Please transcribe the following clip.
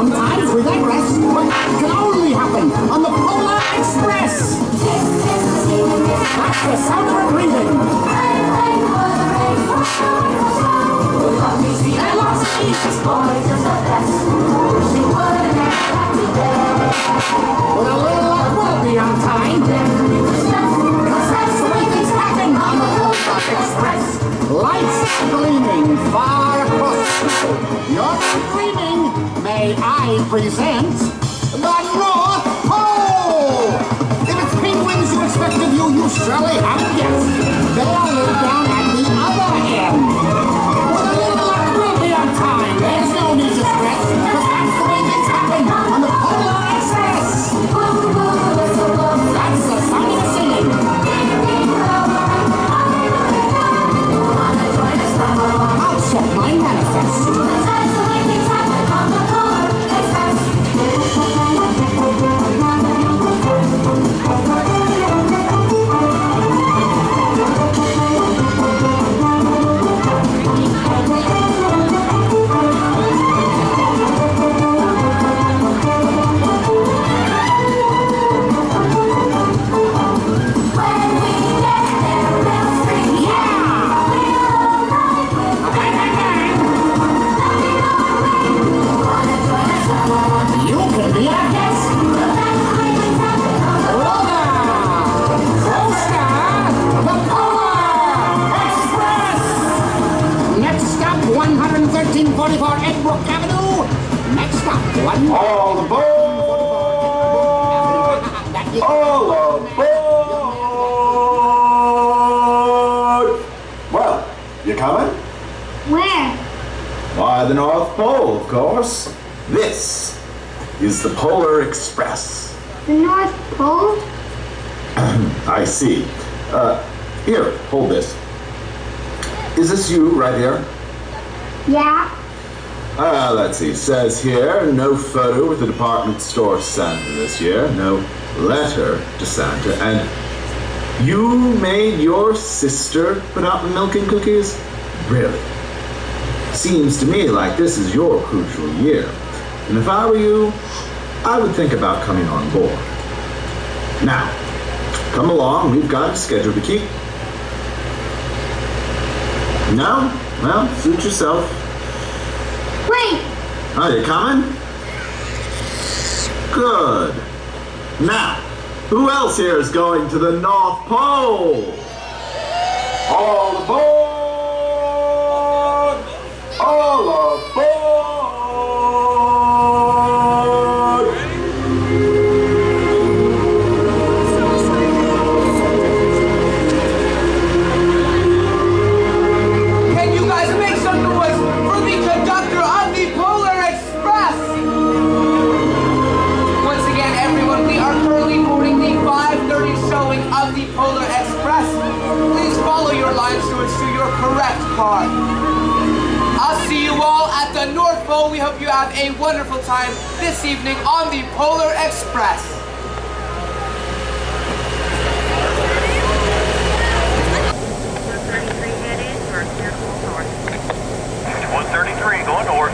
sometimes with digress, but that can only happen on the Polar Express! That's the sound of it breathing! I lost Jesus, boy, just the best. She wouldn't have to there. With a little luck, we'll be on time. Cause that's the way things happen on the Polar Express. Lights gleaming far across the. You're dreaming. May I present the North Pole? If it's penguins you expect of you, you surely haven't guessed. They'll live North Pole, of course. This is the Polar Express. The North Pole? I see. Uh, here, hold this. Is this you right here? Yeah. Ah, let's see. Says here, no photo with the department store Santa this year. No letter to Santa. And you made your sister put out the milk and cookies? Really? Seems to me like this is your crucial year. And if I were you, I would think about coming on board. Now, come along. We've got a schedule to keep. No? Well, suit yourself. Wait! Are you coming? Good. Now, who else here is going to the North Pole? All aboard! All aboard! Can you guys make some noise for the conductor of the Polar Express? Once again, everyone, we are currently boarding the 5:30 showing of the Polar Express. Please follow your line stewards to your correct car. I'll see you all at the North Pole. We hope you have a wonderful time this evening on the Polar Express. One thirty-three going north.